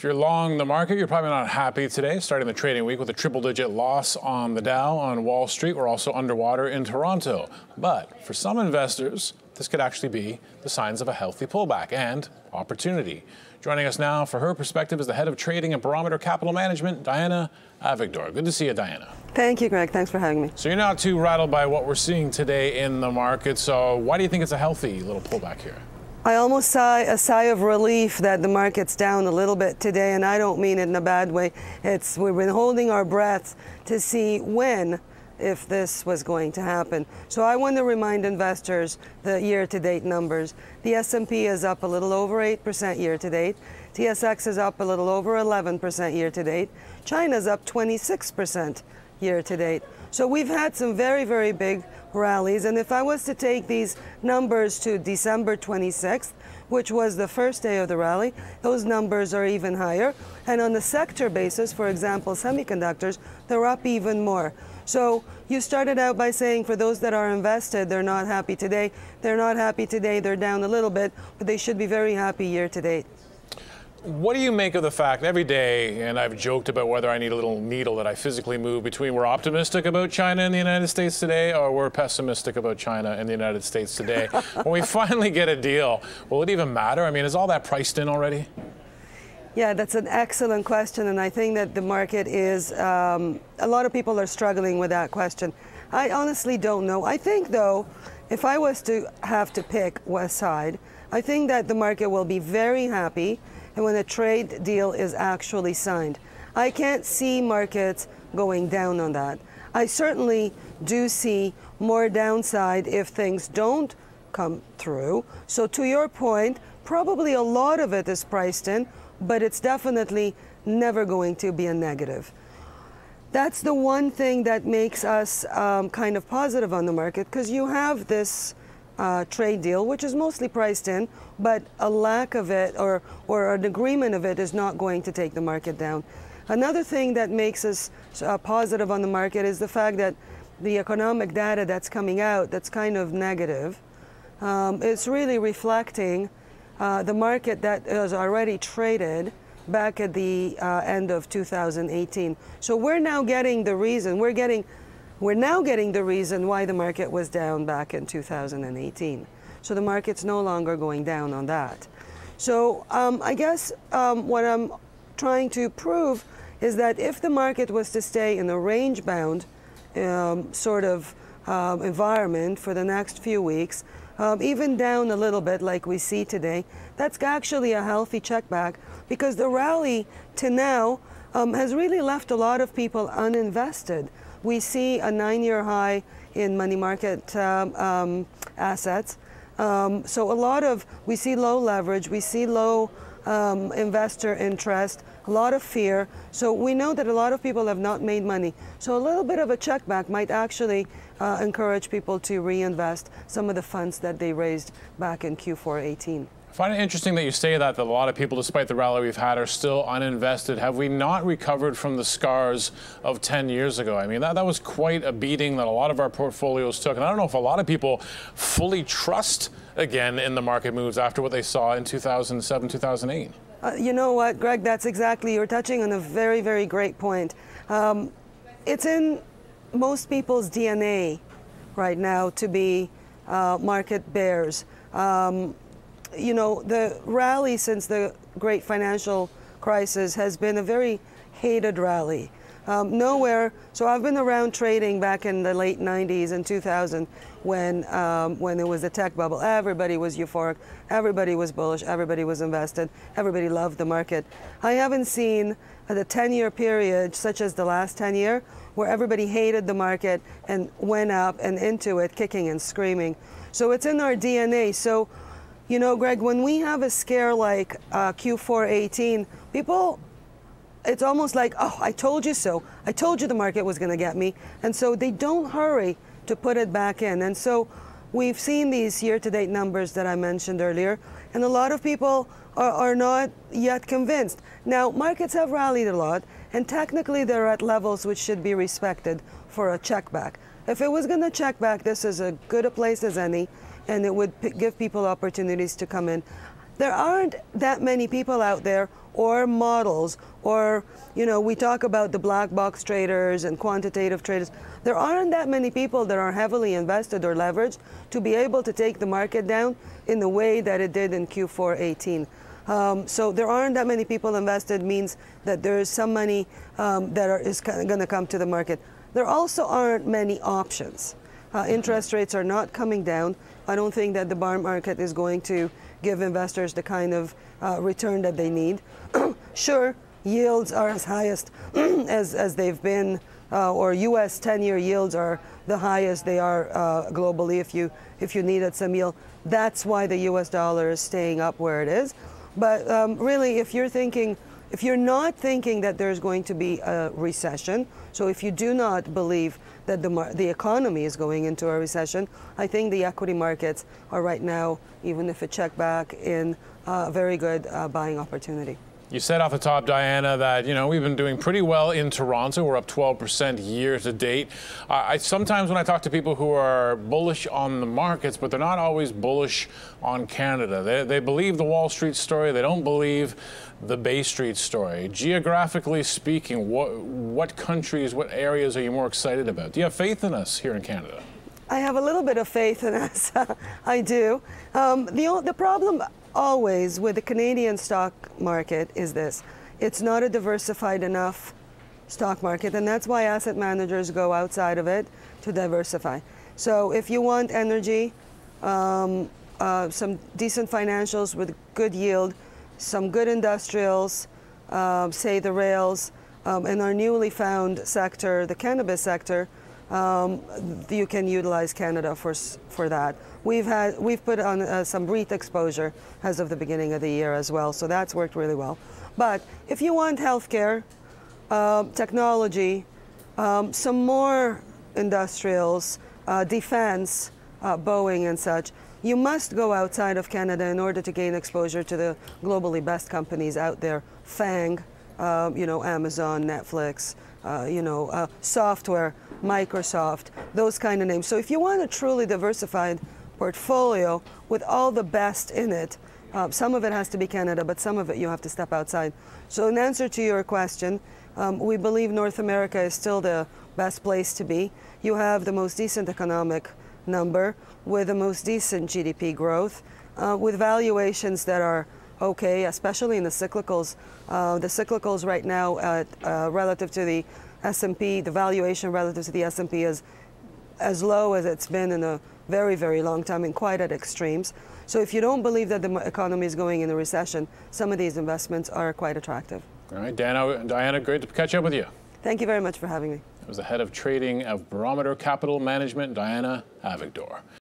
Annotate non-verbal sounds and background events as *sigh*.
If you're long the market, you're probably not happy today, starting the trading week with a triple digit loss on the Dow on Wall Street. We're also underwater in Toronto. But for some investors, this could actually be the signs of a healthy pullback and opportunity. Joining us now for her perspective is the head of trading and Barometer Capital Management, Diana Avigdor. Good to see you, Diana. Thank you, Greg. Thanks for having me. So you're not too rattled by what we're seeing today in the market. So why do you think it's a healthy little pullback here? I almost sigh a sigh of relief that the market's down a little bit today, and I don't mean it in a bad way. It's we've been holding our breath to see when if this was going to happen. So I want to remind investors the year-to-date numbers. The S&P is up a little over 8% year-to-date. TSX is up a little over 11% year-to-date. China's up 26% year-to-date. So we've had some very, very big rallies. And if I was to take these numbers to December 26th, which was the first day of the rally, those numbers are even higher. And on the sector basis, for example, semiconductors, they're up even more. So you started out by saying for those that are invested, they're not happy today. They're not happy today, they're down a little bit, but they should be very happy year to date. What do you make of the fact every day, and I've joked about whether I need a little needle that I physically move between we're optimistic about China and the United States today or we're pessimistic about China and the United States today? *laughs* when we finally get a deal, will it even matter? I mean, is all that priced in already? Yeah, that's an excellent question, and I think that the market is, um, a lot of people are struggling with that question. I honestly don't know. I think, though, if I was to have to pick West Side, I think that the market will be very happy and when a trade deal is actually signed. I can't see markets going down on that. I certainly do see more downside if things don't come through. So, to your point, probably a lot of it is priced in, but it's definitely never going to be a negative. That's the one thing that makes us um, kind of positive on the market because you have this uh, trade deal, which is mostly priced in, but a lack of it or, or an agreement of it is not going to take the market down. Another thing that makes us uh, positive on the market is the fact that the economic data that's coming out that's kind of negative, um, it's really reflecting uh, the market that is already traded back at the uh, end of 2018. So we're now getting the reason, we're getting we're now getting the reason why the market was down back in 2018. So the market's no longer going down on that. So um, I guess um, what I'm trying to prove is that if the market was to stay in a range bound um, sort of um, environment for the next few weeks, um, even down a little bit like we see today, that's actually a healthy check back because the rally to now um, has really left a lot of people uninvested we see a nine-year high in money market um, um, assets. Um, so a lot of, we see low leverage, we see low um, investor interest, a lot of fear. So we know that a lot of people have not made money. So a little bit of a check back might actually uh, encourage people to reinvest some of the funds that they raised back in Q4 18. I find it interesting that you say that, that a lot of people, despite the rally we've had, are still uninvested. Have we not recovered from the scars of 10 years ago? I mean, that, that was quite a beating that a lot of our portfolios took. And I don't know if a lot of people fully trust again in the market moves after what they saw in 2007, 2008. Uh, you know what, Greg, that's exactly, you're touching on a very, very great point. Um, it's in most people's DNA right now to be uh, market bears. Um, you know, the rally since the great financial crisis has been a very hated rally. Um, nowhere, so I've been around trading back in the late 90s and 2000 when, um, when there was the tech bubble. Everybody was euphoric, everybody was bullish, everybody was invested, everybody loved the market. I haven't seen a 10 year period, such as the last 10 year, where everybody hated the market and went up and into it kicking and screaming. So it's in our DNA. So you know, Greg, when we have a scare like uh, Q4 18, people, it's almost like, oh, I told you so. I told you the market was going to get me. And so they don't hurry to put it back in. And so we've seen these year to date numbers that I mentioned earlier, and a lot of people are, are not yet convinced. Now, markets have rallied a lot, and technically they're at levels which should be respected for a check back. If it was going to check back, this is as good a place as any and it would give people opportunities to come in. There aren't that many people out there or models or you know we talk about the black box traders and quantitative traders there aren't that many people that are heavily invested or leveraged to be able to take the market down in the way that it did in q4 18 um, so there aren't that many people invested means that there is some money um, that are, is going to come to the market there also aren't many options uh, interest rates are not coming down i don't think that the bond market is going to give investors the kind of uh, return that they need *clears throat* sure, yields are as highest *clears throat* as, as they've been, uh, or U.S. 10-year yields are the highest they are uh, globally. If you if you needed some yield, that's why the U.S. dollar is staying up where it is. But um, really, if you're thinking, if you're not thinking that there's going to be a recession, so if you do not believe that the the economy is going into a recession, I think the equity markets are right now, even if it check back, in a very good uh, buying opportunity. You said off the top, Diana, that you know we've been doing pretty well in Toronto. We're up 12% year to date. Uh, I sometimes when I talk to people who are bullish on the markets, but they're not always bullish on Canada. They, they believe the Wall Street story. They don't believe the Bay Street story. Geographically speaking, what what countries, what areas are you more excited about? Do you have faith in us here in Canada? I have a little bit of faith in us. *laughs* I do. Um, the the problem always with the Canadian stock market is this it's not a diversified enough stock market, and that's why asset managers go outside of it to diversify. So, if you want energy, um, uh, some decent financials with good yield, some good industrials, uh, say the rails, um, and our newly found sector, the cannabis sector, um, you can utilize Canada for, for that. We've, had, we've put on uh, some REIT exposure as of the beginning of the year as well, so that's worked really well. But if you want healthcare, uh, technology, um, some more industrials, uh, defense, uh, Boeing and such, you must go outside of Canada in order to gain exposure to the globally best companies out there. FANG, uh, you know, Amazon, Netflix, uh, you know, uh, software, Microsoft, those kind of names. So if you want a truly diversified portfolio with all the best in it, uh, some of it has to be Canada, but some of it you have to step outside. So in answer to your question, um, we believe North America is still the best place to be. You have the most decent economic number with the most decent GDP growth, uh, with valuations that are okay, especially in the cyclicals. Uh, the cyclicals right now, at, uh, relative to the S&P, the valuation relative to the S&P is as low as it's been in a very, very long time and quite at extremes. So if you don't believe that the economy is going in a recession, some of these investments are quite attractive. All right, Diana, uh, Diana, great to catch up with you. Thank you very much for having me. It was the head of trading of Barometer Capital Management, Diana Avigdor.